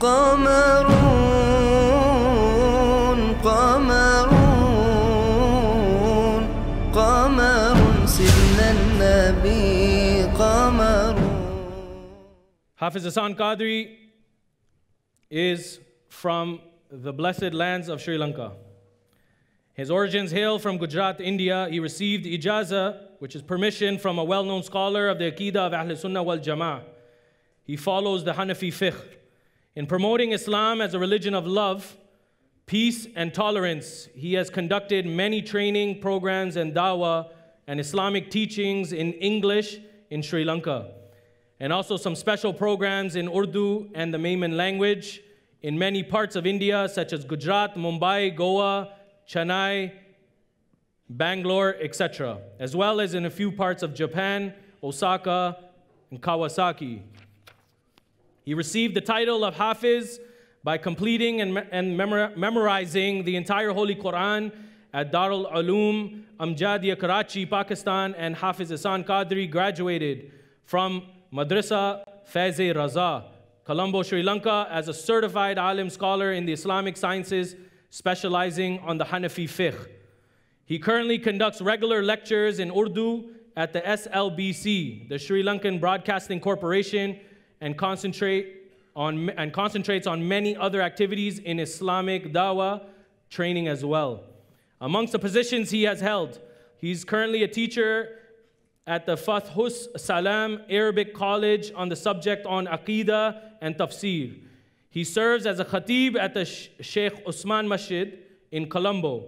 قمر قمر قمر سيدنا النبي قمر Hafiz Ehsan Qadri is from the blessed lands of Sri Lanka. His origins hail from Gujarat, India. He received ijaza, which is permission from a well-known scholar of the Aqidah of Ahl Sunnah wal Jama'ah. He follows the Hanafi fiqh. In promoting Islam as a religion of love, peace, and tolerance, he has conducted many training programs and dawah and Islamic teachings in English in Sri Lanka, and also some special programs in Urdu and the Memon language in many parts of India, such as Gujarat, Mumbai, Goa, Chennai, Bangalore, etc., as well as in a few parts of Japan, Osaka, and Kawasaki. He received the title of Hafiz by completing and, and memorizing the entire Holy Quran at Darul Uloom, Amjadiya, Karachi, Pakistan, and Hafiz Ehsan Qadri graduated from Madrasa Faiz Raza, Colombo, Sri Lanka, as a certified alim scholar in the Islamic sciences, specializing on the Hanafi fiqh. He currently conducts regular lectures in Urdu at the SLBC, the Sri Lankan Broadcasting Corporation, and concentrate on and concentrates on many other activities in Islamic dawah training as well. Amongst the positions he has held, he's currently a teacher at the Fathus Salam Arabic College on the subject on Aqidah and Tafsir. He serves as a khatib at the Sh- Sheikh Usman Masjid in Colombo.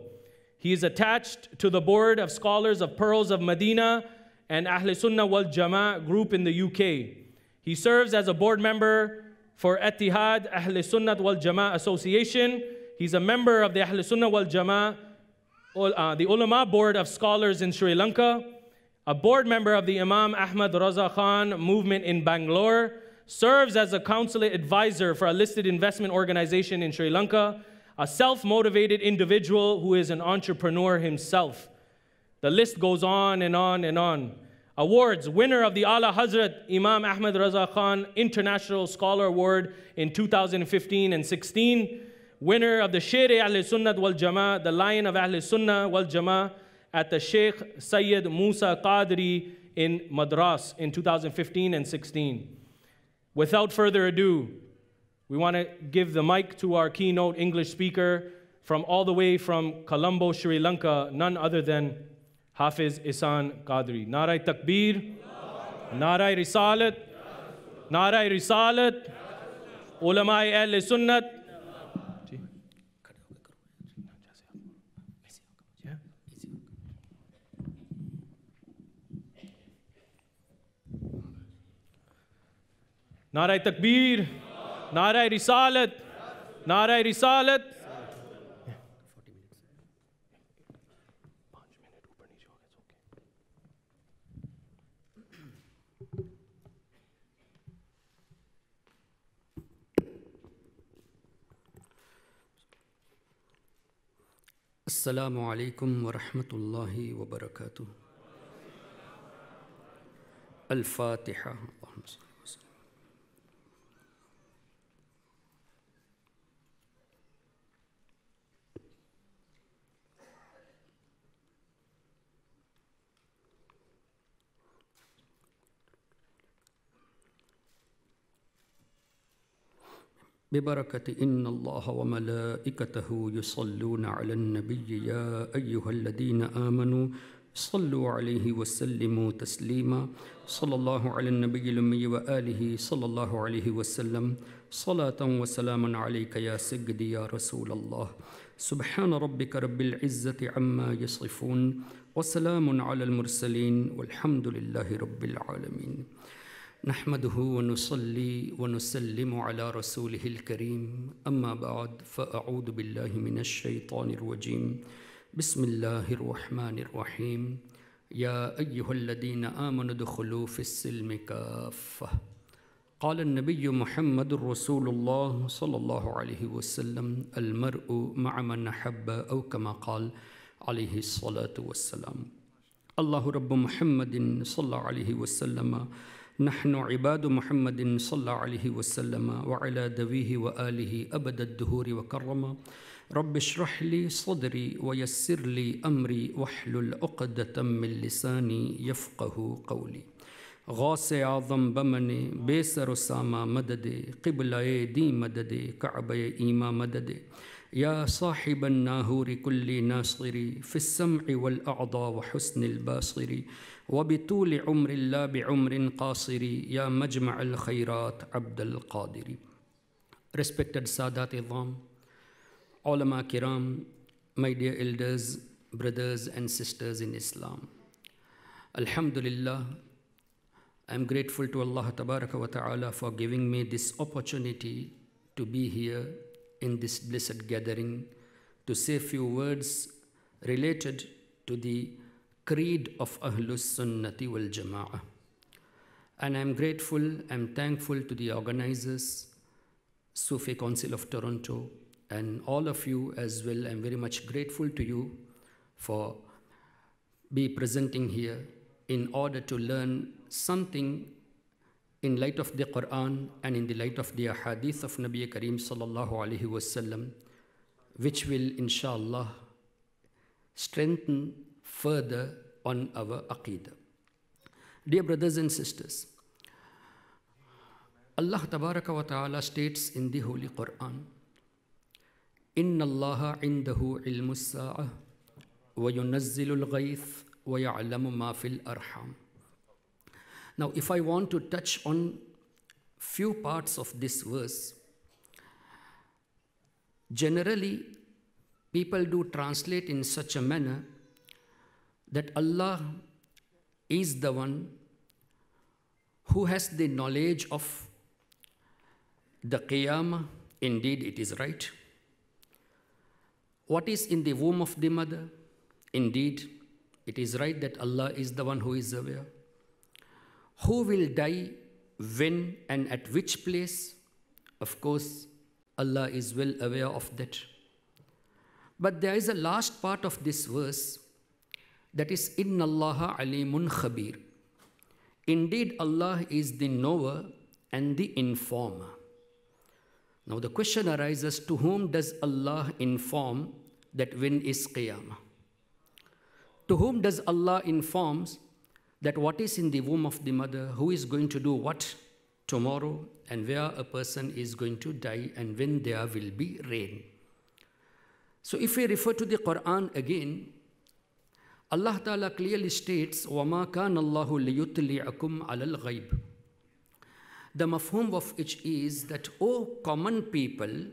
He is attached to the board of scholars of Pearls of Medina and Ahl Sunnah wal Jama group in the UK. He serves as a board member for Etihad Ahl Sunnah wal Jama Association. He's a member of the Ahl Sunnah wal Jama, uh, the Ulama Board of Scholars in Sri Lanka, a board member of the Imam Ahmad Raza Khan movement in Bangalore, serves as a consulate advisor for a listed investment organization in Sri Lanka, a self motivated individual who is an entrepreneur himself. The list goes on and on and on. Awards winner of the Ala Hazrat Imam Ahmad Raza Khan International Scholar Award in 2015 and 16. Winner of the Sher Ahl Sunnat wal Jama, the Lion of Ahl Sunnah wal Jama at the Sheikh Sayyid Musa Qadri in Madras in 2015 and 16. Without further ado, we want to give the mic to our keynote English speaker from all the way from Colombo, Sri Lanka, none other than حافظ احسان قادری. نعرہ تکبیر، نعرہ رسالت نعرہ رسالت، علماء اہل سنت. جی. نعرہ تکبیر، نعرہ رسالت نعرہ رسالت. السلام علیکم ورحمۃ اللہ وبرکاتہ۔ الفاتحہ۔ ببركة إن الله وملائكته يصلون على النبي يا أيها الذين آمنوا صلوا عليه وسلموا تسليما. صلى الله على النبي الأمي وآله صلى الله عليه وسلم. صلاة وسلاما عليك يا سيدي يا رسول الله. سبحان ربك رب العزة عما يصفون وسلام على المرسلين والحمد لله رب العالمين. نحمده ونصلي ونسلم على رسوله الكريم. أما بعد فأعوذ بالله من الشيطان الرجيم. بسم الله الرحمن الرحيم. يا أيها الذين آمنوا ادخلوا في السلم كافة. قال النبي محمد رسول الله صلى الله عليه وسلم المرء مع من أحب أو كما قال عليه الصلاة والسلام. الله رب محمد صلى الله عليه وسلم نحن عباد محمد صلى الله عليه وسلم وعلى ذويه وآله أبد الدهور وكرما رب اشرح لي صدري ويسر لي أمري واحلل عقدة من لساني يفقه قولي. غوث أعظم بمن بيسر ساما مدد قبلة دي مدد كعبة إيما مدد. يا صاحب الناهور كل ناصري في السمع والأعضاء وحسن الباصر. وبطول عمر الله بعمر قاصر يا مجمع الخيرات عبد القادر Respected Sadat Idham, Ulama Kiram, my dear elders, brothers and sisters in Islam. Alhamdulillah, I'm grateful to Allah wa Ta'ala for giving me this opportunity to be here in this blessed gathering to say few words related to the creed of Ahlus Sunnati wal Jama'ah. And I'm grateful, I'm thankful to the organizers, Sufi Council of Toronto, and all of you as well. I'm very much grateful to you for be presenting here in order to learn something in light of the Quran and in the light of the hadith of Nabi Kareem sallallahu alaihi wasallam, which will inshallah strengthen further on our aqidah. Dear brothers and sisters, Allah tabaraka wa ta'ala states in the Holy Quran, إن الله عنده علم الساعة وينزل الغيث وَيَعْلَمُ مَا فِي الْأَرْحَامِ Now, if I want to touch on few parts of this verse, generally people do translate in such a manner that Allah is the one who has the knowledge of the Qiyamah. Indeed, it is right. What is in the womb of the mother? Indeed, it is right that Allah is the one who is aware. Who will die, when, and at which place? Of course, Allah is well aware of that. But there is a last part of this verse that is Inna Allah alimun khabir. Indeed, Allah is the knower and the informer. Now the question arises to whom does Allah inform that when is Qiyamah? To whom does Allah informs that what is in the womb of the mother, who is going to do what tomorrow, and where a person is going to die, and when there will be rain. So if we refer to the Quran again, Allah Ta'ala clearly states, وَمَا كَانَ اللَّهُ لِيُطْلِعَكُمْ عَلَى الْغَيْبِ The mafhum of which is that, O common people,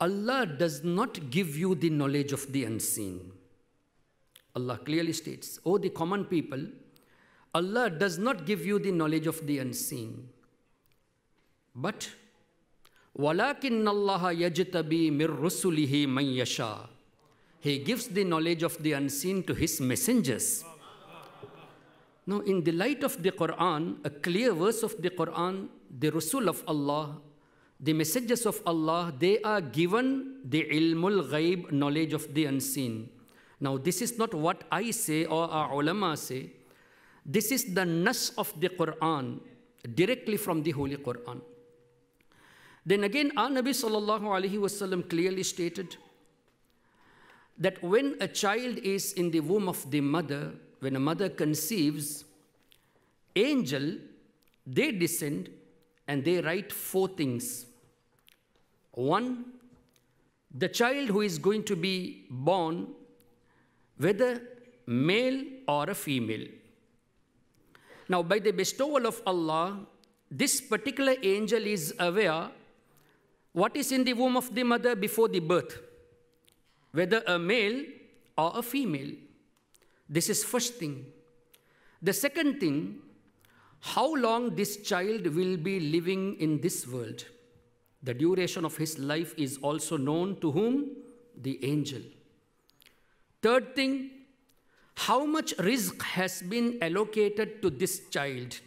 Allah does not give you the knowledge of the unseen. Allah clearly states, O the common people, Allah does not give you the knowledge of the unseen. But وَلَكِنَّ اللَّهَ يَجْتَبِي مِن رُسُلِهِ مَن يَشَاءُ he gives the knowledge of the unseen to His messengers. Now, in the light of the Quran, a clear verse of the Quran, the Rasul of Allah, the messengers of Allah, they are given the ilmul ghaib knowledge of the unseen. Now, this is not what I say or our ulama say. This is the nas of the Quran, directly from the Holy Quran. Then again, our Nabi sallallahu alaihi wasallam clearly stated that when a child is in the womb of the mother, when a mother conceives, angel, they descend and they write four things. One, the child who is going to be born whether male or a female. Now, by the bestowal of Allah, this particular angel is aware what is in the womb of the mother before the birth, whether a male or a female. This is first thing. The second thing, how long this child will be living in this world. The duration of his life is also known to whom? The angel. Third thing, how much rizq has been allocated to this child?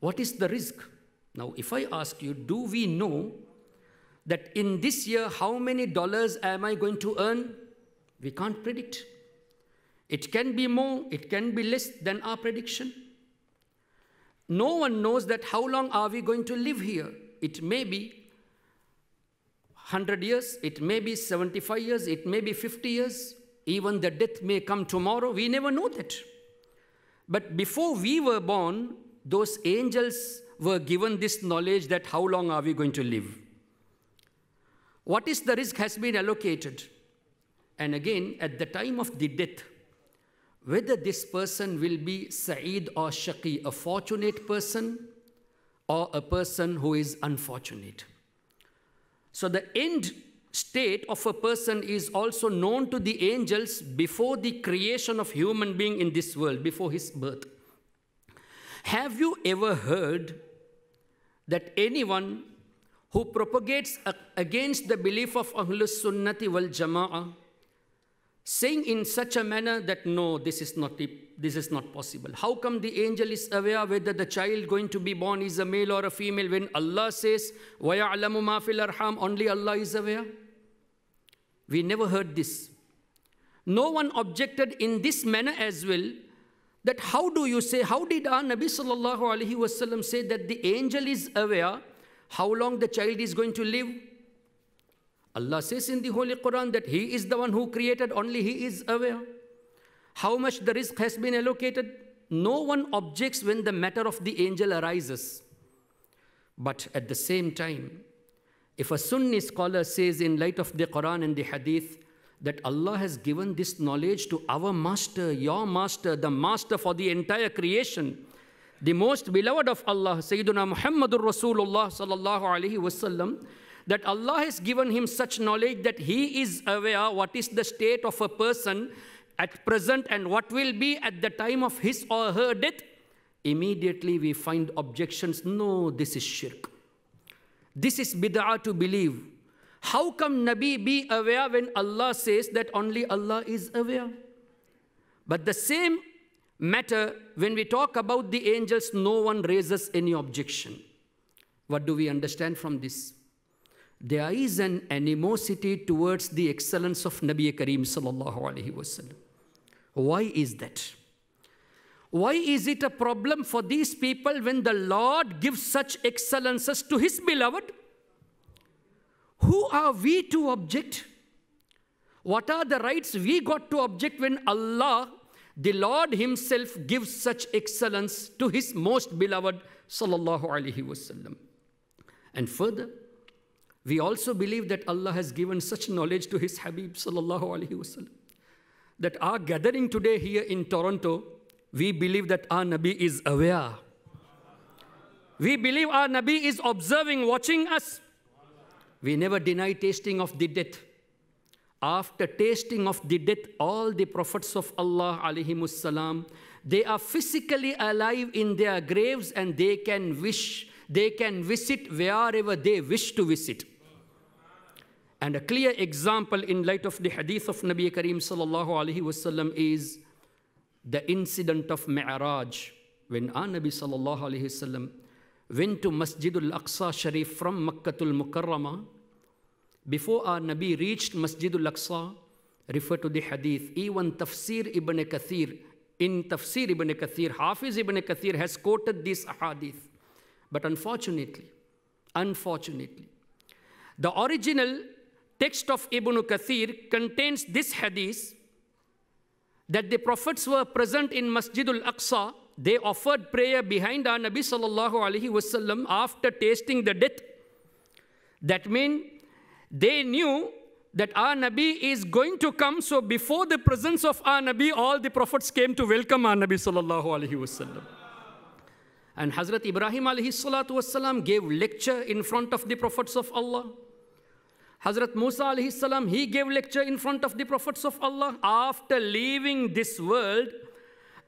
What is the rizq? Now, if I ask you, do we know that in this year, how many dollars am I going to earn? We can't predict. It can be more, it can be less than our prediction. no one knows that how long are we going to live here. It may be 100 years, it may be 75 years, it may be 50 years, even the death may come tomorrow. We never know that. But before we were born, those angels were given this knowledge that how long are we going to live. What is the rizq has been allocated. And again, at the time of the death, whether this person will be Sa'id or Shaqi, a fortunate person or a person who is unfortunate. So the end state of a person is also known to the angels before the creation of human being in this world, before his birth. Have you ever heard that anyone who propagates against the belief of Ahlus Sunnati wal Jama'ah saying in such a manner that no, this is not this is not possible. How come the angel is aware whether the child going to be born is a male or a female when Allah says, وَيَعْلَمُ مَا فِي الْأَرْحَامِ Only Allah is aware. We never heard this. No one objected in this manner as well that how do you say, how did our Nabi sallallahu alaihi wasallam say that the angel is aware how long the child is going to live? Allah says in the Holy Quran that He is the one who created, only He is aware. How much the rizq has been allocated, no one objects when the matter of the angel arises. But at the same time, if a Sunni scholar says in light of the Quran and the Hadith that Allah has given this knowledge to our master, your master, the master for the entire creation, the most beloved of Allah, Sayyidina Muhammadur Rasulullah sallallahu alaihi wasallam, that Allah has given him such knowledge that he is aware what is the state of a person at present and what will be at the time of his or her death, immediately we find objections. No, this is shirk. This is bid'ah to believe. How come Nabi be aware when Allah says that only Allah is aware? But the same matter, when we talk about the angels, no one raises any objection. What do we understand from this? there is an animosity towards the excellence of Nabi Kareem sallallahu alaihi wasallam. Why is that? Why is it a problem for these people when the Lord gives such excellences to His beloved? Who are we to object? What are the rights we got to object when Allah, the Lord Himself, gives such excellence to His most beloved sallallahu alaihi wasallam? And further, we also believe that Allah has given such knowledge to His Habib sallallahu alaihi wasallam that our gathering today here in Toronto, we believe that our Nabi is aware. We believe our Nabi is observing, watching us. We never deny tasting of the death. After tasting of the death, all the prophets of Allah salam, they are physically alive in their graves and they can wish, they can visit wherever they wish to visit. And a clear example in light of the hadith of Nabi Kareem sallallahu alaihi wasallam is the incident of Mi'raj when our Nabi sallallahu alaihi wasallam went to Masjidul Aqsa Sharif from Makkatul Mukarramah. Before our Nabi reached Masjidul Aqsa, refer to the hadith, even Tafsir ibn Kathir, in Tafsir ibn Kathir, Hafiz ibn Kathir has quoted this hadith. But unfortunately, unfortunately, the original text of Ibn Kathir contains this hadith that the prophets were present in Masjidul Aqsa. They offered prayer behind our Nabi sallallahu alaihi wasallam after tasting the death. That means they knew that our Nabi is going to come. So before the presence of our Nabi, all the prophets came to welcome our Nabi sallallahu alaihi wasallam. And Hazrat Ibrahim alayhi salatu wasallam gave lecture in front of the prophets of Allah. Hazrat Musa alayhi salam, he gave lecture in front of the prophets of Allah. After leaving this world,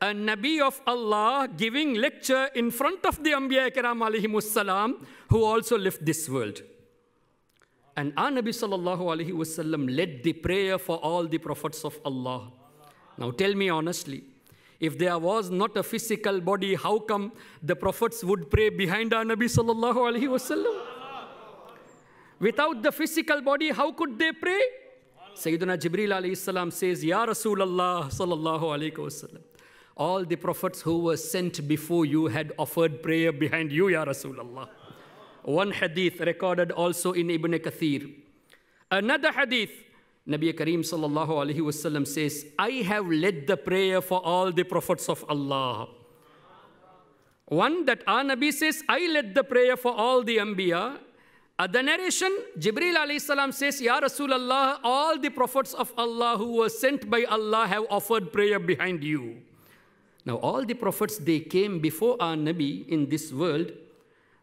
a Nabi of Allah giving lecture in front of the Anbiya Kiram alayhi salam, who also left this world. And our Nabi sallallahu alayhi wasallam led the prayer for all the prophets of Allah. Now tell me honestly, if there was not a physical body, how come the prophets would pray behind our Nabi sallallahu alayhi wasallam? Without the physical body, how could they pray? Sayyidina Jibreel alayhi salam says, Ya Rasulullah sallallahu alayhi wasallam. all the prophets who were sent before you had offered prayer behind you, Ya Rasulullah. One hadith recorded also in Ibn Kathir. Another hadith, Nabi Kareem sallallahu alaihi wasallam says, I have led the prayer for all the prophets of Allah. One that our Nabi says, I led the prayer for all the Anbiya. Other narration, Jibril alayhi salam says, Ya Rasulullah, all the prophets of Allah who were sent by Allah have offered prayer behind you. Now, all the prophets, they came before our Nabi in this world,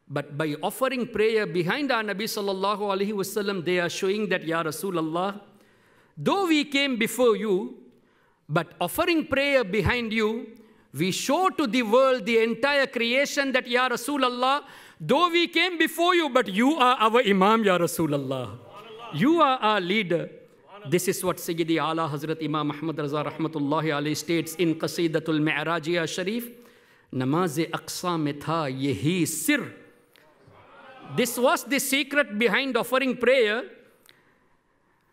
but by offering prayer behind our Nabi sallallahu alaihi wasallam, they are showing that, Ya Rasulullah, though we came before you, but offering prayer behind you, we show to the world, the entire creation that, Ya Rasulullah, though we came before you, but you are our Imam, Ya Rasulullah. You are our leader. This is what Sayyidi Ala Hazrat Imam Ahmad Raza Rahmatullahi alayhi states in Qasidatul Mi'rajiya Sharif. Namaz Aqsa mein tha yehi sir. This was the secret behind offering prayer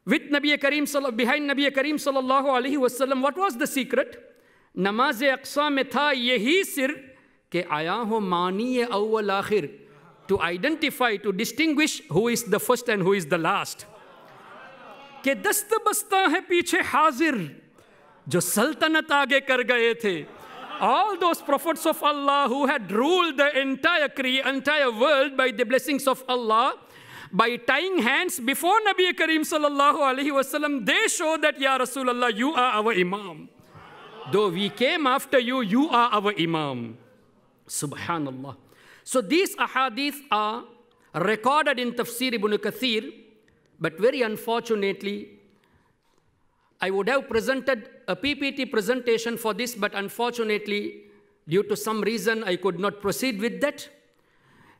with Nabi Karim, behind Nabi Karim sallallahu alaihi wasallam. What was the secret? نماز اقصا میں تھا یہی سر کہ آیا ہو مانی اول آخر to identify to distinguish who is the first and who is the last کہ دست بستہ ہے پیچھے حاضر جو سلطنت آگے کر گئے تھے all those prophets of Allah who had ruled the entire entire world by the blessings of Allah by tying hands before Nabi Kareem sallallahu alaihi wasallam they show that ya Rasulullah you are our imam Though we came after you, you are our Imam. Subhanallah. So these ahadith are recorded in Tafsir ibn Kathir, but very unfortunately, I would have presented a PPT presentation for this, but unfortunately, due to some reason, I could not proceed with that.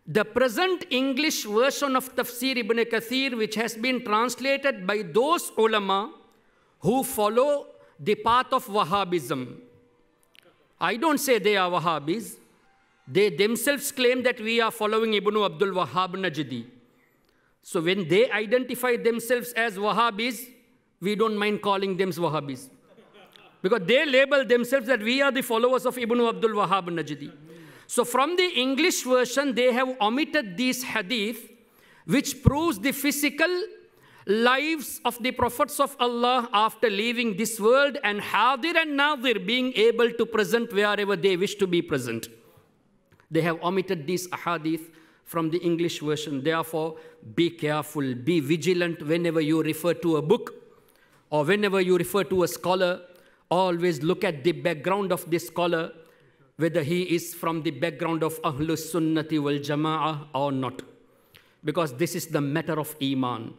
The present English version of Tafsir ibn Kathir, which has been translated by those ulama who follow the path of Wahhabism. I don't say they are Wahhabis. They themselves claim that we are following Ibn Abdul Wahhab Najdi. So when they identify themselves as Wahhabis, we don't mind calling them Wahhabis. Because they label themselves that we are the followers of Ibn Abdul Wahhab Najdi. So from the English version, they have omitted this hadith, which proves the physical lives of the prophets of Allah after leaving this world and Hadir and Nadir being able to present wherever they wish to be present. They have omitted these ahadith from the English version. Therefore, be careful, be vigilant whenever you refer to a book or whenever you refer to a scholar. Always look at the background of this scholar, whether he is from the background of Ahlus Sunnati wal Jama'ah or not. Because this is the matter of Iman.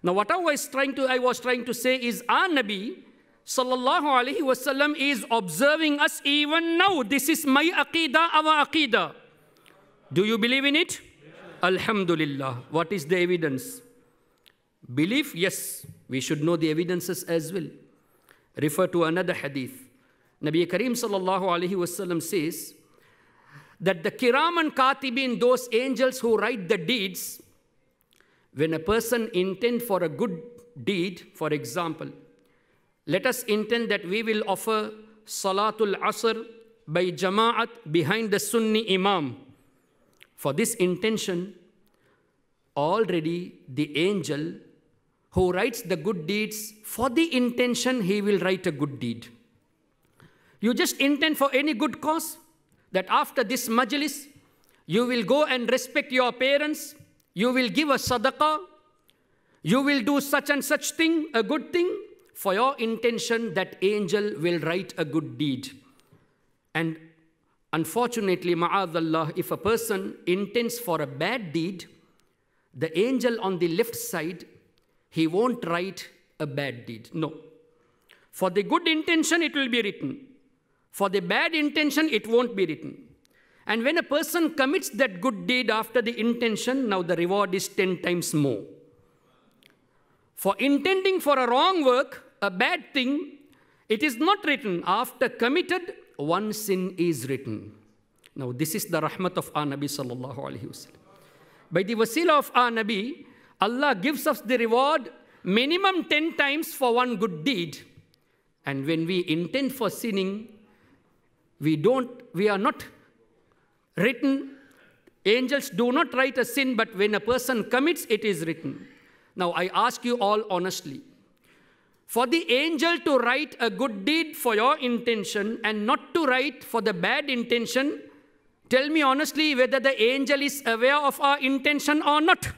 Now, what I was trying to, I was trying to say is our Nabi sallallahu alaihi wasallam is observing us even now. This is my aqidah, our aqidah. Do you believe in it? Alhamdulillah. What is the evidence? Belief? Yes. We should know the evidences as well. Refer to another hadith. Nabi Kareem sallallahu alaihi wasallam says that the kiram and katibin, those angels who write the deeds, when a person intend for a good deed, for example, let us intend that we will offer Salatul Asr by Jama'at behind the Sunni Imam. For this intention, already the angel who writes the good deeds, for the intention, he will write a good deed. You just intend for any good cause that after this majlis, you will go and respect your parents, you will give a sadaqah, you will do such and such thing, a good thing, for your intention that angel will write a good deed. And unfortunately, ma'adallah, if a person intends for a bad deed, the angel on the left side, he won't write a bad deed. No. For the good intention, it will be written. For the bad intention, it won't be written. And when a person commits that good deed after the intention, now the reward is 10 times more. For intending for a wrong work, a bad thing, it is not written. After committed, one sin is written. Now, this is the rahmat of our Nabi sallallahu alayhi wasallam. By the wasila of our Nabi, Allah gives us the reward minimum 10 times for one good deed. And when we intend for sinning, We don't, we are not written, angels do not write a sin, but when a person commits, it is written. Now, I ask you all honestly for the angel to write a good deed for your intention and not to write for the bad intention, tell me honestly whether the angel is aware of our intention or not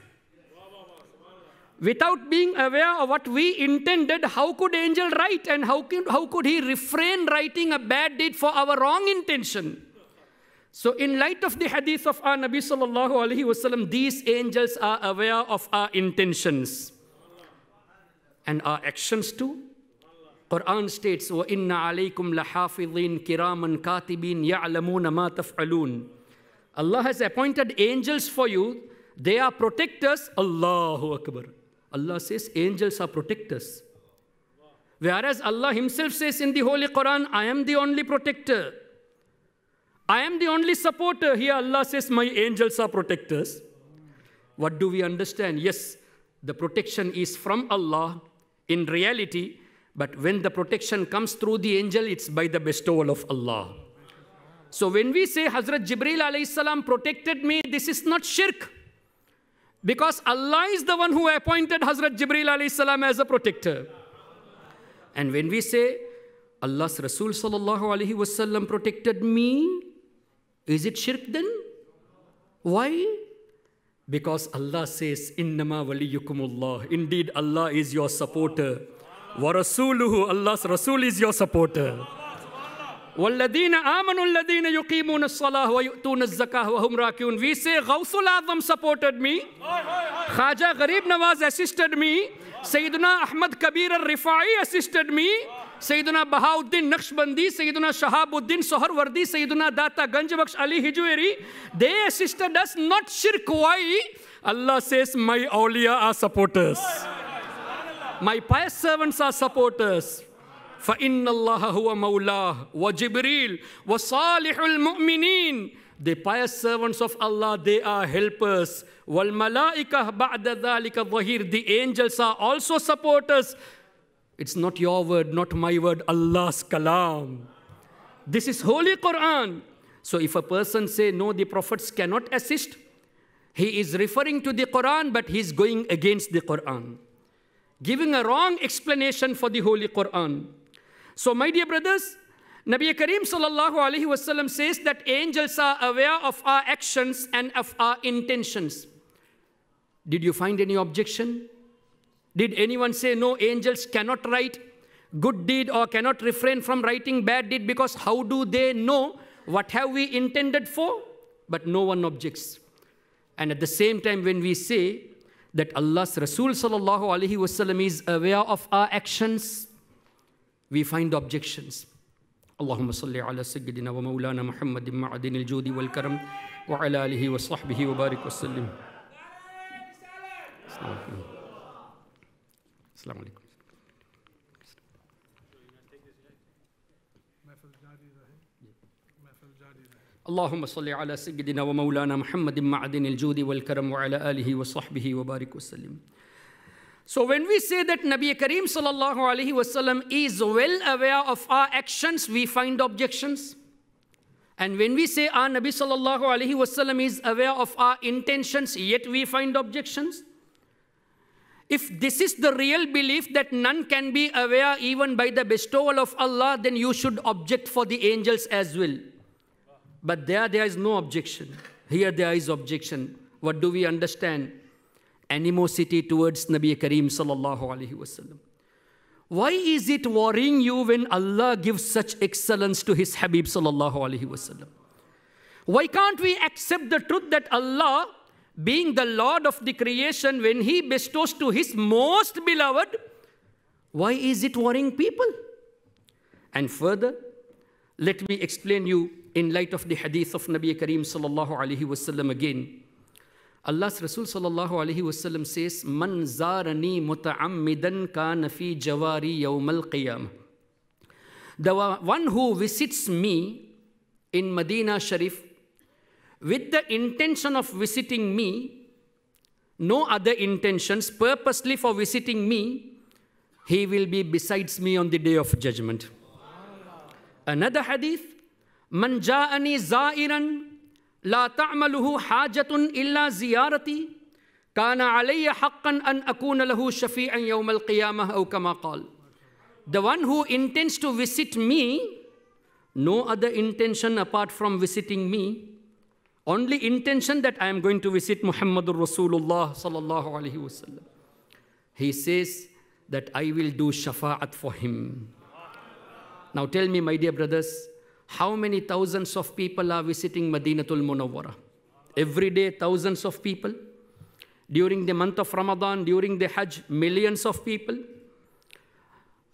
Without being aware of what we intended, how could angel write and how, can, how could he refrain writing a bad deed for our wrong intention? So, in light of the hadith of our Nabi sallallahu alaihi wasallam, these angels are aware of our intentions and our actions too. Quran states, وَإِنَّ عَلَيْكُمْ لَحَافِظِينَ كِرَامًا كَاتِبِينَ يَعْلَمُونَ مَا تَفْعَلُونَ Allah has appointed angels for you. They are protectors. Allahu Akbar. Allah says angels are protectors. Whereas Allah Himself says in the Holy Quran, I am the only protector. I am the only supporter. Here Allah says, My angels are protectors. What do we understand? Yes, the protection is from Allah in reality, but when the protection comes through the angel, it's by the bestowal of Allah. So when we say Hazrat Jibreel alayhi salam protected me, this is not shirk. Because Allah is the one who appointed Hazrat Jibreel alayhi salam as a protector. And when we say Allah's Rasul sallallahu alayhi wasallam protected me, is it shirk then? Why? Because Allah says, Innama waliyukumullah. Indeed, Allah is your supporter. Wa rasuluhu, Allah's Rasul is your supporter. والذین آمنوا الذین یقیمون الصلاة ویؤتون الزکاة وهم راکیون وی سے غوث العظم سپورٹڈ می خاجہ غریب نواز اسسٹڈ می سیدنا احمد کبیر الرفاعی اسسٹڈ می سیدنا بہا الدین نقش بندی سیدنا شہاب الدین سہر وردی سیدنا Data Ganj Bakhsh Ali Hujwiri they assisted us not شرک وائی. اللہ سیس مائی اولیاء are supporters my pious servants are supporters فإن الله هو مولاه وجبريل وصالح المؤمنين The pious servants of Allah, they are helpers. وَالْمَلَائِكَةِ بَعْدَ ذَلِكَ ظَهِيرٌ The angels are also supporters. It's not your word, not my word, Allah's kalam. This is Holy Quran. So if a person say, no, the prophets cannot assist, he is referring to the Quran, but he's going against the Quran. Giving a wrong explanation for the Holy Quran. So my dear brothers, Nabi Kareem sallallahu alaihi wasallam says that angels are aware of our actions and of our intentions. Did you find any objection? Did anyone say no, angels cannot write good deed or cannot refrain from writing bad deed because how do they know what have we intended for? But no one objects. And at the same time, when we say that Allah's Rasul sallallahu alaihi wasallam is aware of our actions, we find objections. اللهم صل على سيدنا ومولانا محمد معدن الجود والكرم وعلى آله وصحبه وبارك وسلم السلام عليكم السلام عليكم اللهم صل على سيدنا ومولانا محمد معدن الجود والكرم وعلى آله وصحبه وبارك وسلم So when we say that Nabi Kareem sallallahu alaihi wasallam is well aware of our actions, we find objections. And when we say our Nabi sallallahu alaihi wasallam is aware of our intentions, yet we find objections. If this is the real belief that none can be aware even by the bestowal of Allah, then you should object for the angels as well. But there, there is no objection. Here, there is objection. What do we understand? Animosity towards Nabi Kareem sallallahu alaihi wasallam. Why is it worrying you when Allah gives such excellence to His Habib sallallahu alaihi wasallam? Why can't we accept the truth that Allah, being the Lord of the creation, when He bestows to His most beloved, why is it worrying people? And further, let me explain you in light of the hadith of Nabi Kareem sallallahu alaihi wasallam again. Allah's Rasul sallallahu alaihi wasallam says, "Man zarani muta'ammidan kana fi jawari yawm al-qiyamah." The one who visits me in Medina Sharif with the intention of visiting me, no other intentions, purposely for visiting me, he will be besides me on the day of judgment. Another hadith, من جاءني زائرا لا تعمله حاجة إلا زيارتي كان علي حقا أن أكون له شفيعا يوم القيامة أو كما قال The one who intends to visit me, no other intention apart from visiting me, only intention that I am going to visit Muhammadur Rasulullah sallallahu alaihi wasallam. He says that I will do shafa'at for him. Now tell me, my dear brothers, how many thousands of people are visiting Madinatul Munawwara? Every day, thousands of people. During the month of Ramadan, during the Hajj, millions of people.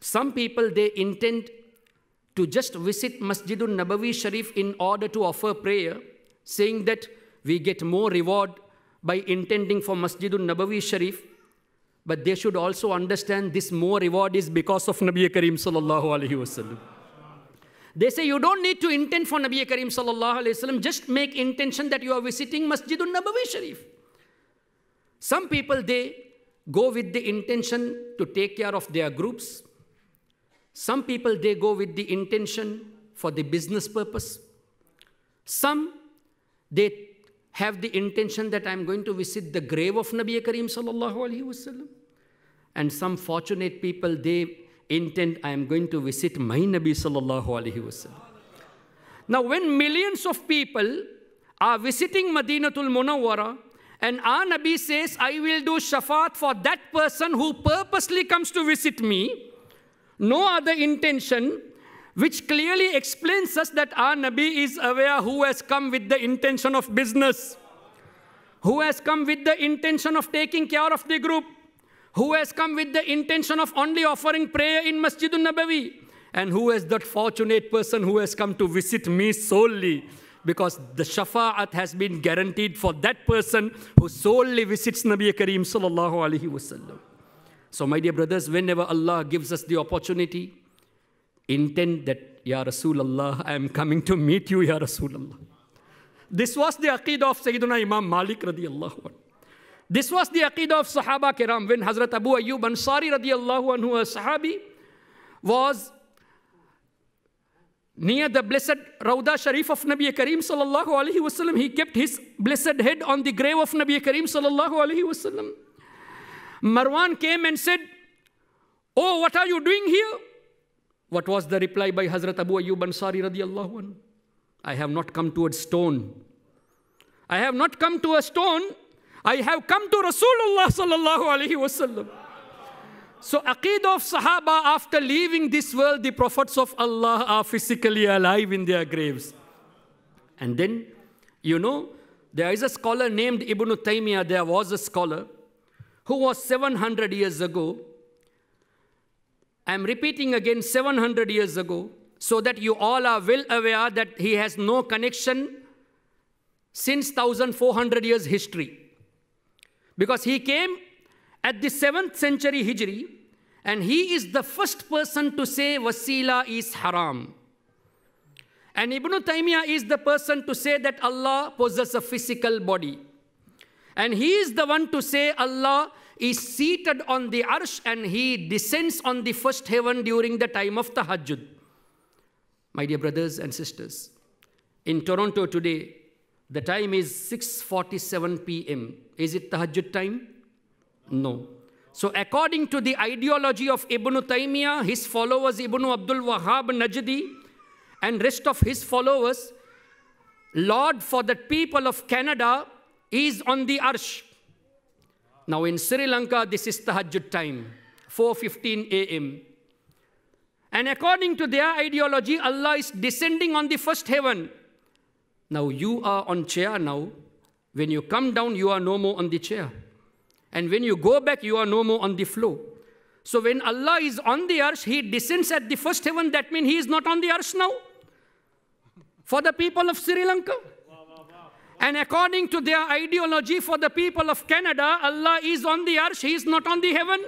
Some people, they intend to just visit Masjidul Nabawi Sharif in order to offer prayer, saying that we get more reward by intending for Masjidul Nabawi Sharif. But they should also understand this more reward is because of Nabi Karim sallallahu alaihi wasallam. They say you don't need to intend for Nabi Karim sallallahu alaihi wasallam. Just make intention that you are visiting Masjidul Nabawi Sharif. Some people they go with the intention to take care of their groups. Some people they go with the intention for the business purpose. Some they have the intention that I'm going to visit the grave of Nabi Karim sallallahu alaihi wasallam. And some fortunate people they intend I am going to visit my Nabi sallallahu alaihi wasallam. Now, when millions of people are visiting Madinatul Munawwara, and our Nabi says, I will do shafaat for that person who purposely comes to visit me, no other intention, which clearly explains us that our Nabi is aware who has come with the intention of business, who has come with the intention of taking care of the group, who has come with the intention of only offering prayer in Masjidun Nabawi, and who is that fortunate person who has come to visit me solely because the shafa'at has been guaranteed for that person who solely visits Nabi Kareem sallallahu alaihi wasallam. So my dear brothers, whenever Allah gives us the opportunity, intend that, Ya Rasulullah, I am coming to meet you, Ya Rasulullah. This was the aqidah of Sayyidina Imam Malik radiallahu anhu. This was the aqidah of Sahaba Kiram when Hazrat Abu Ayyub Ansari radiallahu anhu, a Sahabi, was near the blessed Rauda Sharif of Nabi Kareem sallallahu alaihi wasallam. He kept his blessed head on the grave of Nabi Kareem sallallahu alaihi wasallam. Marwan came and said, Oh, what are you doing here? What was the reply by Hazrat Abu Ayyub Ansari radiallahu anhu? I have not come to a stone. I have not come to a stone. I have come to Rasulullah sallallahu alaihi wasallam. So, Aqidah of Sahaba, after leaving this world, the prophets of Allah are physically alive in their graves. And then, you know, there is a scholar named Ibn Taymiyyah, there was a scholar who was 700 years ago. I'm repeating again 700 years ago, so that you all are well aware that he has no connection since 1400 years history. Because he came at the 7th century Hijri, and he is the first person to say wasila is haram. And Ibn Taymiyyah is the person to say that Allah possesses a physical body. And he is the one to say Allah is seated on the arsh and he descends on the first heaven during the time of tahajjud. My dear brothers and sisters, in Toronto today, the time is 6:47 p.m. Is it tahajjud time? No. So according to the ideology of Ibn Taymiyyah, his followers Ibn Abdul Wahhab Najdi and rest of his followers, Lord for the people of Canada is on the arsh. Now in Sri Lanka, this is tahajjud time, 4.15 a.m. And according to their ideology, Allah is descending on the first heaven. Now you are on chair now. When you come down, you are no more on the chair. And when you go back, you are no more on the floor. So when Allah is on the arsh, He descends at the first heaven. That means He is not on the arsh now. For the people of Sri Lanka. And according to their ideology for the people of Canada, Allah is on the arsh, He is not on the heaven.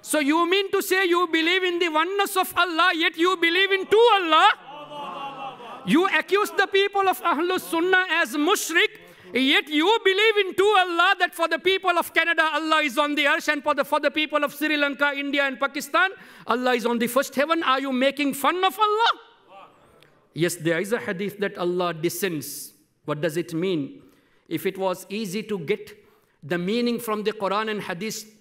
So you mean to say you believe in the oneness of Allah, yet you believe in two Allah? You accuse the people of Ahlus Sunnah as mushrik, yet you believe in two Allah that for the people of Canada, Allah is on the arsh, and for the, for the people of Sri Lanka, India, and Pakistan, Allah is on the first heaven. Are you making fun of Allah? Yes, there is a hadith that Allah descends. What does it mean? If it was easy to get the meaning from the Quran and hadith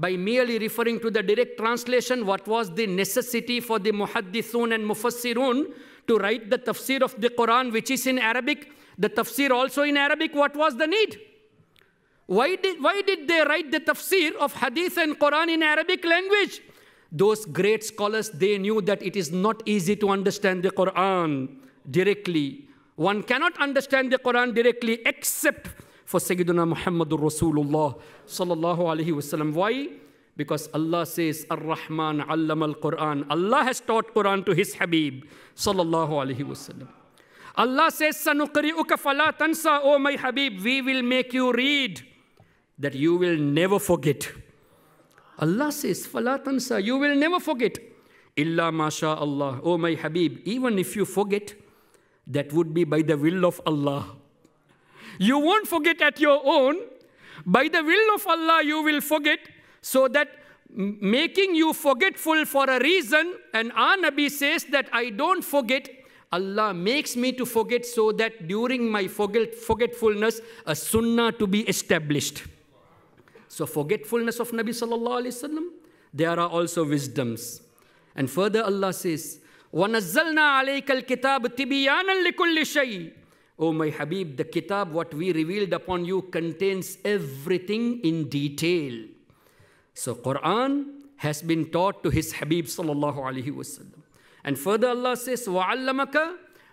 by merely referring to the direct translation, what was the necessity for the muhaddithun and mufassirun to write the tafsir of the Quran, which is in Arabic, the tafsir also in Arabic? What was the need? Why did, why did they write the tafsir of hadith and Quran in Arabic language? Those great scholars, they knew that it is not easy to understand the Quran directly. One cannot understand the Quran directly except for Sayyidina Muhammadur Rasulullah sallallahu alaihi wasallam. Why? Because Allah says, Ar-Rahman allama al-Quran. Allah has taught Quran to His Habib sallallahu alaihi wasallam. Allah says, Sanuqri'uka fala tansa, O my Habib, we will make you read that you will never forget. Allah says, Fala tansa, you will never forget. Illa masha Allah, O my Habib, even if you forget, that would be by the will of Allah. You won't forget at your own. By the will of Allah, you will forget, so that making you forgetful for a reason, and our Nabi says that I don't forget, Allah makes me to forget so that during my forget, forgetfulness, a sunnah to be established. So forgetfulness of Nabi sallallahu alaihi wasallam, there are also wisdoms. And further Allah says, وَنَزَّلْنَا عَلَيْكَ الْكِتَابِ تِبِيَانًا لِكُلِّ شَيْءٍ O my Habib, the kitab, what we revealed upon you, contains everything in detail. So Quran has been taught to his Habib sallallahu alaihi wasallam. And further Allah says, وَعَلَّمَكَ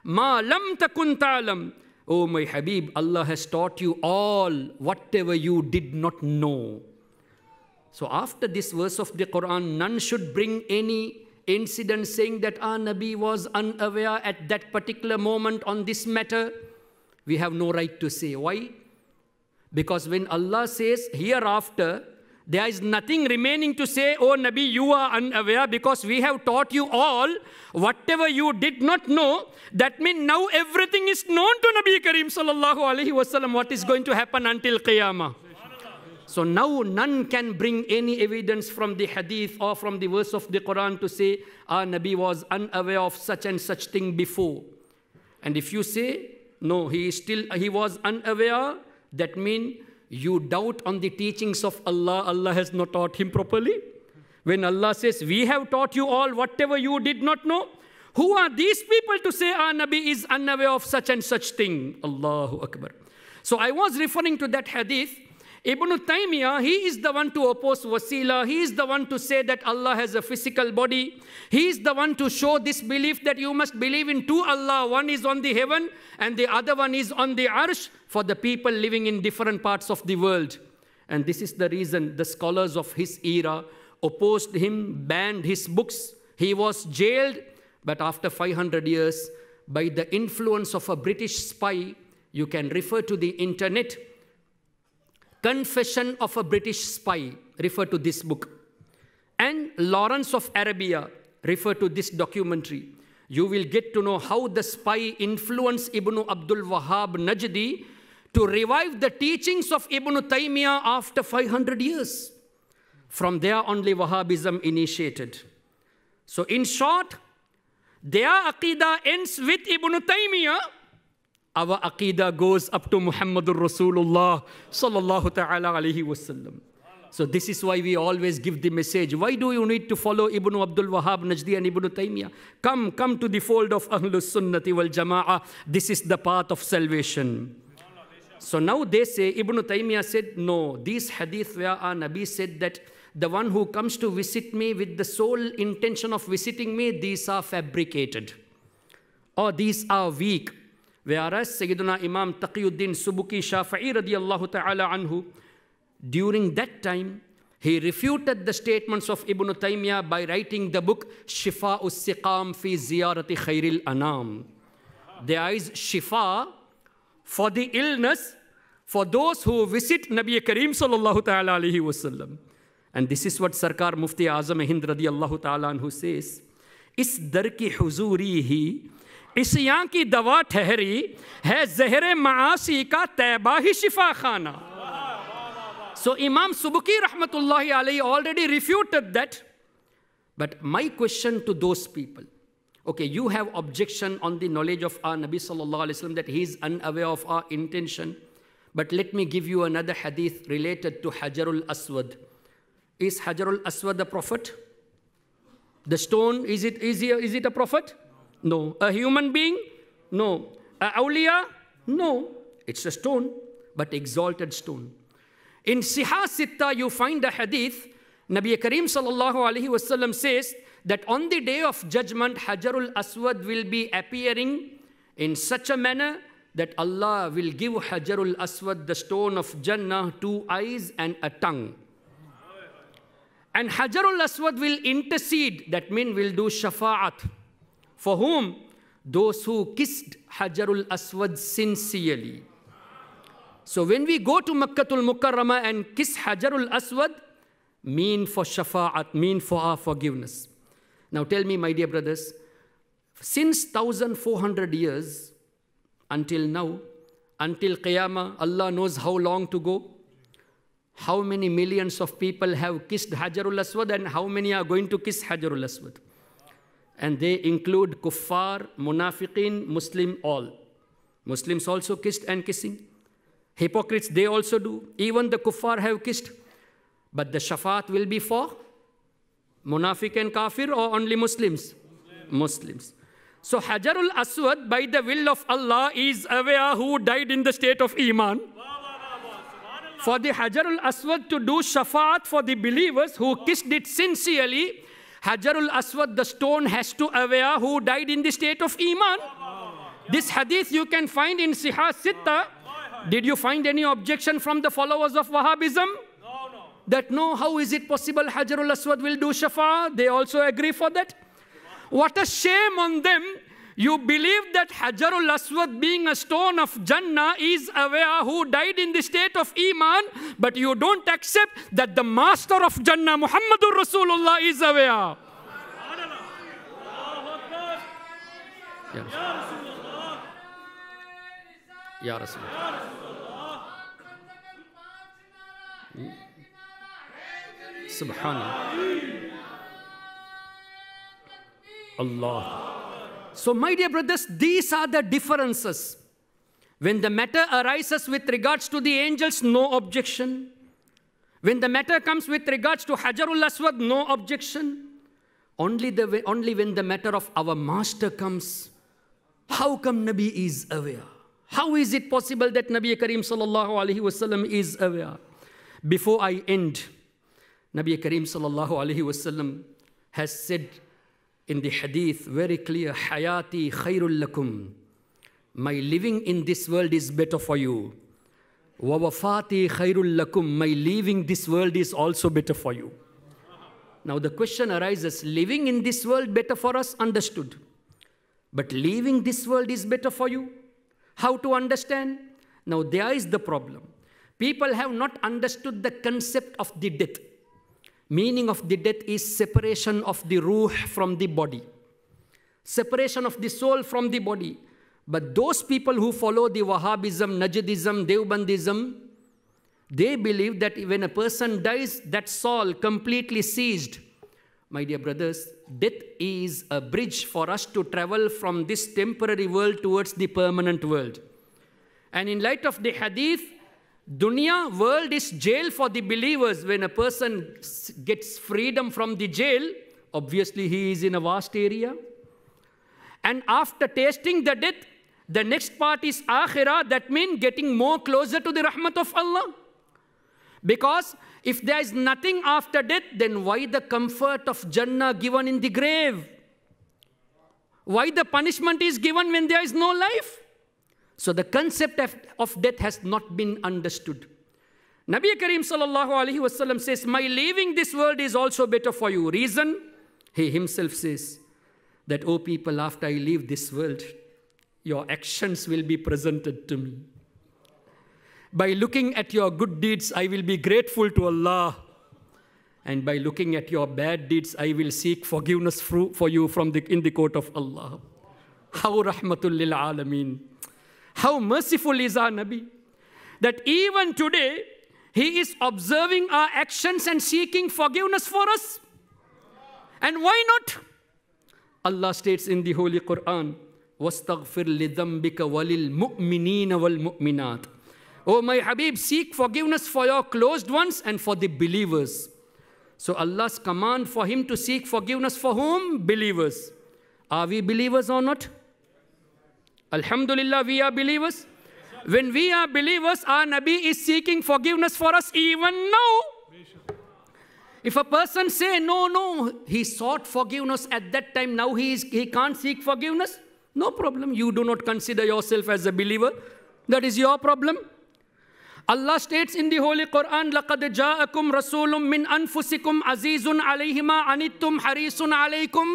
مَا لَمْ تَكُنْ تَعْلَمْ O my Habib, Allah has taught you all whatever you did not know. So after this verse of the Quran, none should bring any incident saying that our Nabi was unaware at that particular moment on this matter. We have no right to say. Why? Because when Allah says hereafter, there is nothing remaining to say, Oh Nabi, you are unaware because we have taught you all whatever you did not know. That means now everything is known to Nabi Kareem sallallahu alaihi wasallam what is going to happen until Qiyamah. So now none can bring any evidence from the hadith or from the verse of the Quran to say, our Nabi was unaware of such and such thing before. And if you say, no, he still, he was unaware, that means you doubt on the teachings of Allah, Allah has not taught him properly. When Allah says, We have taught you all whatever you did not know, who are these people to say our Nabi is unaware of such and such thing? Allahu Akbar. So I was referring to that hadith. Ibn Taymiyyah, he is the one to oppose wasila. He is the one to say that Allah has a physical body. He is the one to show this belief that you must believe in two Allah. One is on the heaven and the other one is on the arsh for the people living in different parts of the world. And this is the reason the scholars of his era opposed him, banned his books. He was jailed, but after 500 years, by the influence of a British spy, you can refer to the internet Confession of a British Spy, refer to this book. And Lawrence of Arabia, refer to this documentary. You will get to know how the spy influenced Ibn Abdul Wahhab Najdi to revive the teachings of Ibn Taymiyyah after 500 years. From there only Wahhabism initiated. So in short, their aqidah ends with Ibn Taymiyyah our aqidah goes up to Muhammadur Rasulullah sallallahu ta'ala alayhi wasallam. So this is why we always give the message. Why do you need to follow Ibn Abdul Wahhab Najdi and Ibn Taymiyyah? Come, come to the fold of Ahlus Sunnati wal Jama'ah. This is the path of salvation. So now they say, Ibn Taymiyyah said, no, these hadith where our Nabi said that the one who comes to visit me with the sole intention of visiting me, these are fabricated. Or these are weak. تعہ سی اس در کی حضوری ہی इस यहाँ की दवा ठहरी है जहर मासी का तैबा ही शिफा खाना So Imam Subuki rahmatullahi alayhi already refuted that. But my question to those people, Okay, you have objection on the knowledge of our Nabi sallallahu alaihi wasallam that he is unaware of our intention. But let me give you another hadith related to Hajarul Aswad. Is Hajarul Aswad a prophet? The stone, is it, is, he, is it a prophet? No. A human being? No. A awliya? No. It's a stone, but exalted stone. In Siha Sitta, you find a hadith. Nabi Kareem sallallahu alaihi wasallam says that on the day of judgment, Hajarul Aswad will be appearing in such a manner that Allah will give Hajarul Aswad, the stone of Jannah, two eyes and a tongue. And Hajarul Aswad will intercede, that means will do shafa'at. For whom? Those who kissed Hajarul Aswad sincerely. So when we go to Makkatul Mukarramah and kiss Hajarul Aswad, mean for shafa'at, mean for our forgiveness. Now tell me, my dear brothers, since 1400 years until now, until Qiyamah, Allah knows how long to go. How many millions of people have kissed Hajarul Aswad and how many are going to kiss Hajarul Aswad? And they include kuffar, munafiqin, Muslim, all. Muslims also kissed and kissing. Hypocrites, they also do. Even the kuffar have kissed. But the shafaat will be for munafiq and kafir or only Muslims? Muslims. Muslims. So Hajarul Aswad, by the will of Allah, is aware who died in the state of Iman. For the Hajarul Aswad to do shafaat for the believers who kissed it sincerely, Hajarul Aswad, the stone, has to aware who died in the state of Iman. This hadith you can find in Siha Sitta. Did you find any objection from the followers of Wahhabism? that no, how is it possible Hajarul Aswad will do shafa? They also agree for that. What a shame on them. You believe that Hajarul Aswad being a stone of Jannah is aware who died in the state of Iman, but you don't accept that the master of Jannah, Muhammadur Rasulullah, is aware. Ya Rasulullah. Hmm. Subhanallah. Allah. So, my dear brothers, these are the differences. When the matter arises with regards to the angels, no objection. When the matter comes with regards to Hajarul Aswad, no objection. Only, the, only when the matter of our master comes, how come Nabi is aware? How is it possible that Nabi Kareem sallallahu alaihi wasallam is aware? Before I end, Nabi Kareem sallallahu alaihi wasallam has said in the hadith very clear, Hayati khairul lakum. My living in this world is better for you. Wa wafati khairul lakum. My leaving this world is also better for you. Now the question arises, living in this world better for us, understood. But leaving this world is better for you. How to understand? Now there is the problem. People have not understood the concept of the death. Meaning of the death is separation of the ruh from the body. Separation of the soul from the body. But those people who follow the Wahhabism, Najdism, Deobandism, they believe that when a person dies, that soul completely ceased. My dear brothers, death is a bridge for us to travel from this temporary world towards the permanent world. And in light of the hadith, Dunya world is jail for the believers. When a person gets freedom from the jail, obviously he is in a vast area. And after tasting the death, the next part is akhirah. That means getting more closer to the rahmat of Allah. Because if there is nothing after death, then why the comfort of Jannah given in the grave? Why the punishment is given when there is no life? So the concept of, of death has not been understood. Nabi Karim sallallahu alaihi wasallam says, "My leaving this world is also better for you." Reason? He himself says that, "O people, after I leave this world, your actions will be presented to me. By looking at your good deeds, I will be grateful to Allah." And by looking at your bad deeds, I will seek forgiveness for you from the, in the court of Allah. How rahmatul lil alameen. How merciful is our Nabi? That even today, he is observing our actions and seeking forgiveness for us. And why not? Allah states in the Holy Quran, وَاسْتَغْفِرْ لِذَنْبِكَ وَلِلْمُؤْمِنِينَ وَالْمُؤْمِنَاتِ O my Habib, seek forgiveness for your closed ones and for the believers. So Allah's command for him to seek forgiveness for whom? Believers. Are we believers or not? Alhamdulillah, we are believers. When we are believers, our Nabi is seeking forgiveness for us even now. If a person say, no, no, he sought forgiveness at that time, now he, is, he can't seek forgiveness, no problem. You do not consider yourself as a believer. That is your problem. Allah states in the Holy Quran, لَقَدْ جَاءَكُمْ رَسُولٌ مِّنْ أَنفُسِكُمْ عَزِيزٌ عَلَيْهِ مَا عَنِتُّمْ حَرِيصٌ عَلَيْكُمْ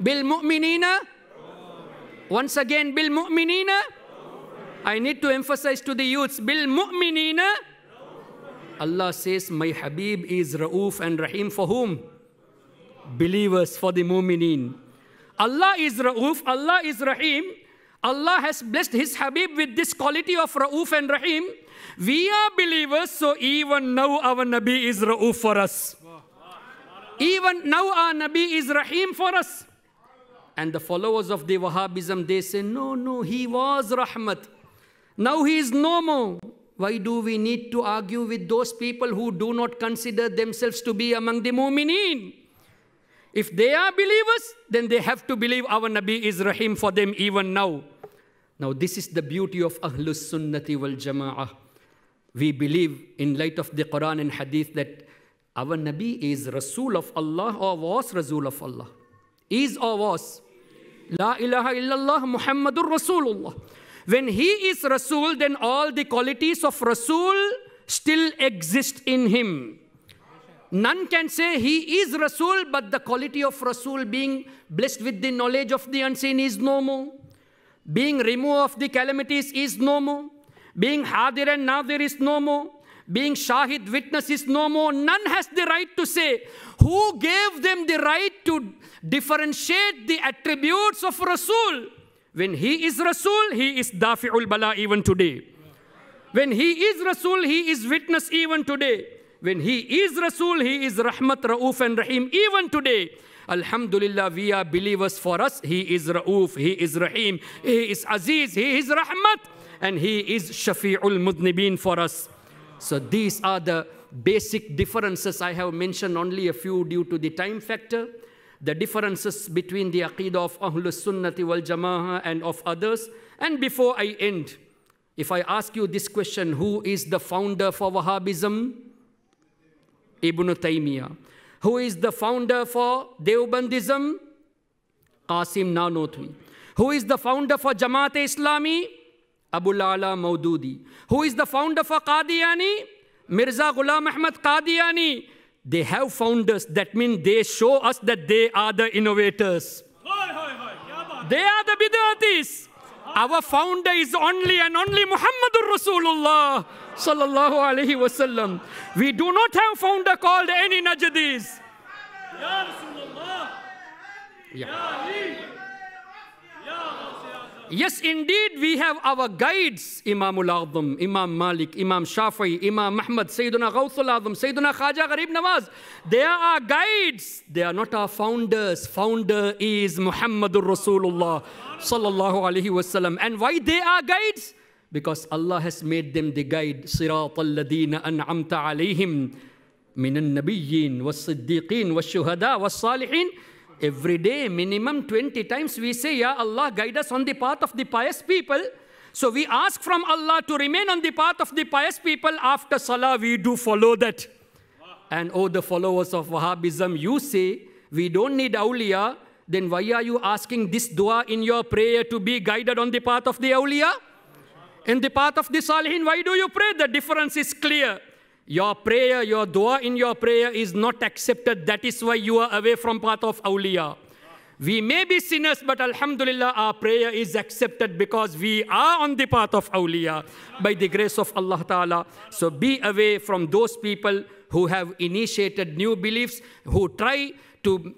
بِالْمُؤْمِنِينَ once again, Bil Mu'minina. I need to emphasize to the youths, Bil Mu'minina. Allah says, My Habib is Ra'uf and Rahim for whom? Believers, for the Mu'minin. Allah is Ra'uf, Allah is Rahim. Allah has blessed His Habib with this quality of Ra'uf and Rahim. We are believers, so even now our Nabi is Ra'uf for us. Even now our Nabi is Rahim for us. And the followers of the Wahhabism, they say, no, no, he was Rahmat. Now he is no more. Why do we need to argue with those people who do not consider themselves to be among the mu'mineen? If they are believers, then they have to believe our Nabi is Rahim for them even now. Now, this is the beauty of Ahlus Sunnati wal Jama'ah. We believe, in light of the Quran and Hadith, that our Nabi is Rasul of Allah or was Rasul of Allah. Is or was. La ilaha illallah Muhammadur Rasulullah. When he is Rasul, then all the qualities of Rasul still exist in him. None can say he is Rasul, but the quality of Rasul being blessed with the knowledge of the unseen is no more. Being removed of the calamities is no more. Being Hadir and Nadir is no more. Being Shahid witness is no more. None has the right to say. Who gave them the right to differentiate the attributes of Rasul? When he is Rasul, he is Dafi'ul Bala even today. When he is Rasul, he is witness even today. When he is Rasul, he is Rahmat, Ra'uf and Rahim even today. Alhamdulillah, we are believers for us. He is Ra'uf, he is Rahim, he is Aziz, he is Rahmat, and he is Shafi'ul Mudnibin for us. So these are the basic differences. I have mentioned only a few due to the time factor the differences between the Aqidah of Ahlus Sunnati wal Jama'ah and of others. And before I end, if I ask you this question, who is the founder for Wahhabism? Ibn Taymiyyah. Who is the founder for Deobandism? Qasim Nanotwi. Who is the founder for Jamaat Islami? Abul A'la Maududi. Who is the founder for Qadiani? Mirza Ghulam Ahmad Qadiani. They have founders. That means they show us that they are the innovators. They are the bid'atis. Our founder is only and only Muhammadur Rasulullah sallallahu alaihi wasallam. We do not have founder called any Najdis. Yeah. Yes, indeed, we have our guides, Imam al-Azam, Imam Malik, Imam Shafi, Imam Ahmad, Sayyidina Gawth al-Azam, Sayyidina Khaja Gharib Nawaz. They are our guides. They are not our founders. Founder is Muhammadur Rasulullah sallallahu alaihi wasallam. And why they are guides? Because Allah has made them the guide. Sirat al-ladina an'amta alayhim al-nabiyyin was-siddiqin was-shuhada was-salihin. Every day, minimum 20 times, we say, Ya Allah, guide us on the path of the pious people. So we ask from Allah to remain on the path of the pious people. After Salah, we do follow that. And oh, the followers of Wahhabism, you say, we don't need awliya. Then why are you asking this dua in your prayer to be guided on the path of the awliya? In the path of the salihin, why do you pray? The difference is clear. Your prayer, your dua in your prayer is not accepted. That is why you are away from path of awliya. We may be sinners, but Alhamdulillah, our prayer is accepted because we are on the path of awliya by the grace of Allah Ta'ala. So be away from those people who have initiated new beliefs, who try to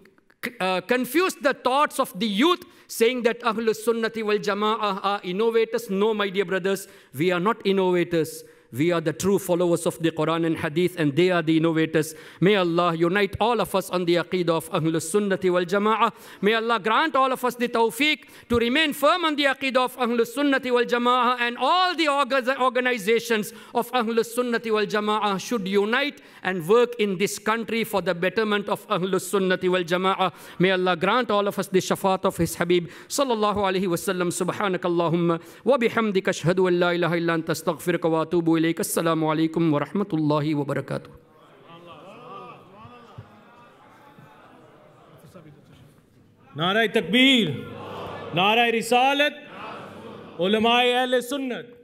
uh, confuse the thoughts of the youth, saying that Ahlus Sunnati wal Jama'ah are innovators. No, my dear brothers, we are not innovators We are the true followers of the Quran and Hadith, and they are the innovators. May Allah unite all of us on the Aqidah of Ahlul Sunnati wal Jama'ah. May Allah grant all of us the tawfiq to remain firm on the Aqidah of Ahlul Sunnati wal Jama'ah, and all the organizations of Ahlul Sunnati wal Jama'ah should unite and work in this country for the betterment of Ahlul Sunnati wal Jama'ah. May Allah grant all of us the shafaat of His Habib. Sallallahu alayhi wa sallam. Subhanakallahumma wa bihamdika ashhadu an la ilaha illa anta astaghfiruka wa atubu الیک السلام علیکم ورحمۃ اللہ وبرکاتہ۔ نعرہ تکبیر نعرہ رسالت علماء اہل سنت۔